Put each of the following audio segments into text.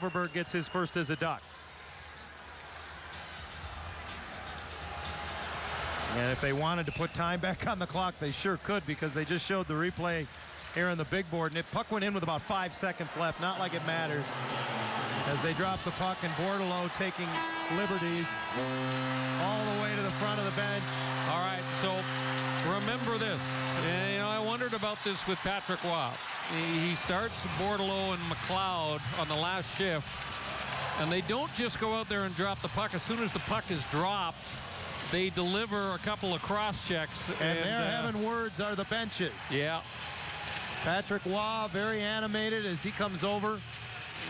Overberg gets his first as a Duck. And if they wanted to put time back on the clock, they sure could because they just showed the replay here on the big board. And it puck went in with about five seconds left. Not like it matters. As they drop the puck and Bordeleau taking liberties all the way to the front of the bench. All right, so remember this. And, you know, I wondered about this with Patrick Roy. He starts Bordeleau and McLeod on the last shift. And they don't just go out there and drop the puck. As soon as the puck is dropped, they deliver a couple of cross checks. And, and they're uh, having words are the benches. Yeah. Patrick Roy very animated as he comes over.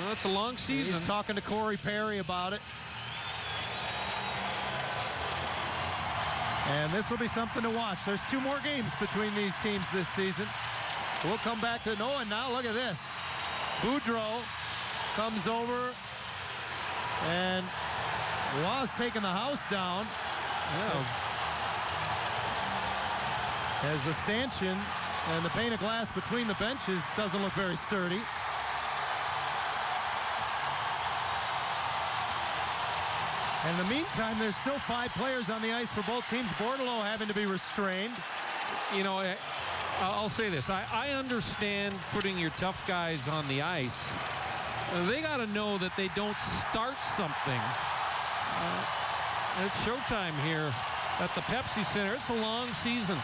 Well, it's a long season. He's talking to Corey Perry about it. And this will be something to watch. There's two more games between these teams this season. We'll come back to Noah now. Look at this. Boudreau comes over and was taking the house down. Yeah. As the stanchion and the pane of glass between the benches doesn't look very sturdy. In the meantime, there's still five players on the ice for both teams. Bordeleau having to be restrained. You know, I'll say this. I, I understand putting your tough guys on the ice. They got to know that they don't start something. Uh, it's showtime here at the Pepsi Center. It's a long season.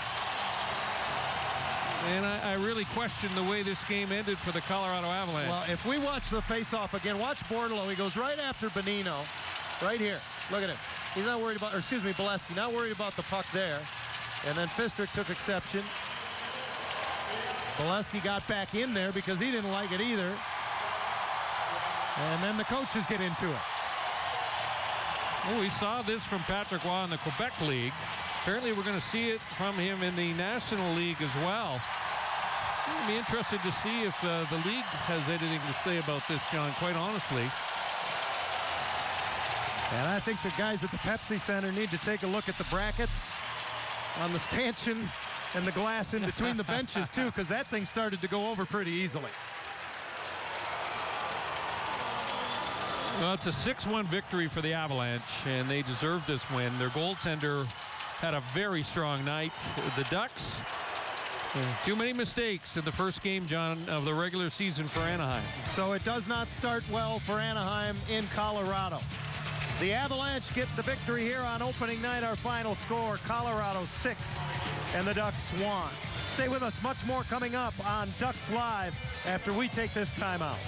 And I, I, really question the way this game ended for the Colorado Avalanche. Well, if we watch the face-off again, watch Bordeleau. He goes right after Bonino, Right here. Look at him. He's not worried about, excuse me, Beleskey, not worried about the puck there. And then Fistric took exception. Beleskey got back in there because he didn't like it either. And then the coaches get into it. Well, we saw this from Patrick Roy in the Quebec League. Apparently, we're going to see it from him in the National League as well. I'd be interested to see if uh, the league has anything to say about this, John, quite honestly. And I think the guys at the Pepsi Center need to take a look at the brackets on the stanchion and the glass in between the benches, too, because that thing started to go over pretty easily. Well, it's a 6-1 victory for the Avalanche, and they deserve this win. Their goaltender had a very strong night. The Ducks, too many mistakes in the first game, John, of the regular season for Anaheim. So it does not start well for Anaheim in Colorado. The Avalanche get the victory here on opening night. Our final score, Colorado 6 and the Ducks 1. Stay with us. Much more coming up on Ducks Live after we take this time out.